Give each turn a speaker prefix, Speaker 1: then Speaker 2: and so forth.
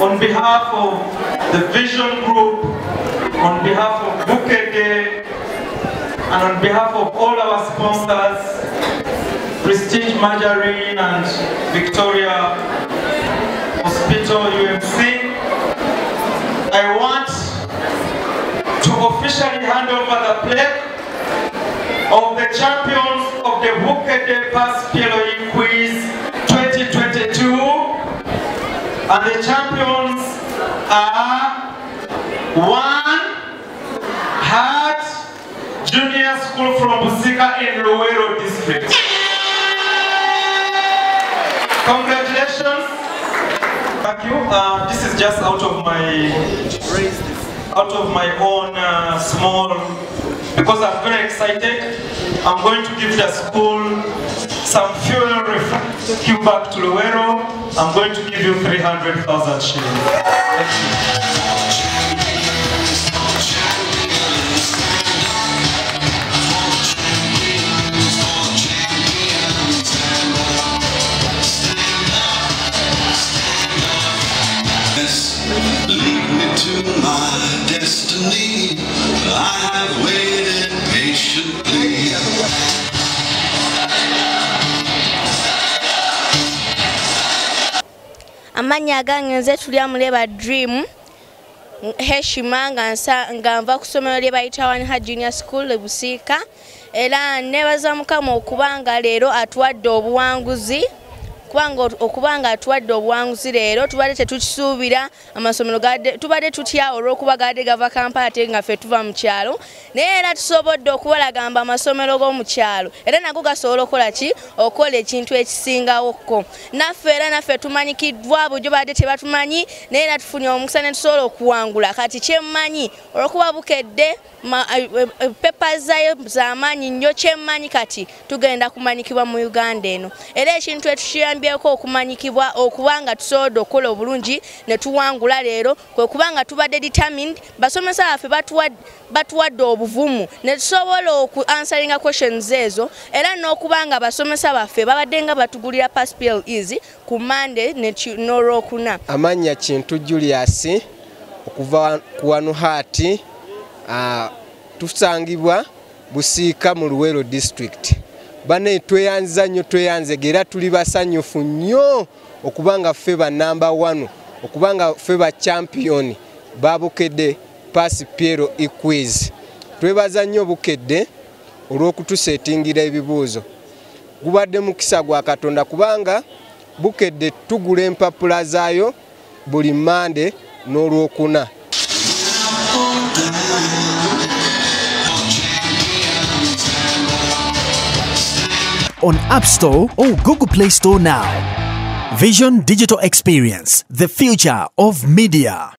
Speaker 1: on behalf of the Vision Group, on behalf of Bukede, and on behalf of all our sponsors, Prestige Margarine and Victoria Hospital UMC, I want to officially hand over the plaque of the champions of the Bukede Pass PLOE And the champions are one Heart Junior School from Busika in Luero District. Congratulations. Thank you. Uh, this is just out of my out of my own uh, small because I'm very excited. I'm going to give the school some fuel refuel back to Luero. I'm going to give you 300,000 shillings. You.
Speaker 2: Lead me to my destiny. I
Speaker 3: amannya agange nze tulya muleba dream. Heshima nga nsa- nga nva ku ssomero lye bayita wanha junior school e busiika era nebaza mukama okubanga leero atuwadde obuwanguzi kubanga okubanga atuwadde obuwanguzi leero tubadde tetukisuubira amasomero tubadde tutya olw'okuba gadde gava kampala ate nga ffe tuva mu kyalo. Naye era tusobodde okubalagamba amasomero g'omu kyalo era nago gasobola okukola ki? Okukola ekintu ekisingawokko. Naffe era naffe tumanyikiddwa bujo badde tebatumanyi naye era tufunye omukisa ne tusobola okuwangula. Kati kyemmanyi olw'okuba bukedde pepa zayo zamaanyi nnyo kyemmanyi kati tugenda kumanyikibwa mu uganda eno. Era ekintu etukiyambyeko okumanyikibwa okuba nga tusobodde okukola obulungi ne tuwangula leero kwe kuba nga tubadde determined basomesa baffe batuwa- batuwadde obuvumu. Ne tusobola oku answeringa questions ezo era n'okuba nga basomesa baffe babadde nga batugulira paspl easy ku mande n'olwokuna.
Speaker 4: Amannya kintu julius okuva ku wanuhati tusangibwa busiika mu luwero district bane tweyanziza nnyo tweyanzega era tuli basanyufu nnyo okuba nga ffe ba namba 1 okuba nga ffe ba champiyoni babukedde pasi piero equiz twebaza nnyo bukedde olw'okutuseetingira ebibuuzo. Gubadde mukisa gwa katonda kubanga bukedde tugula empapula zaayo buli mande n'olwokuna
Speaker 5: on App Store or Google Play Store now. Vision Digital Experience, the future of media.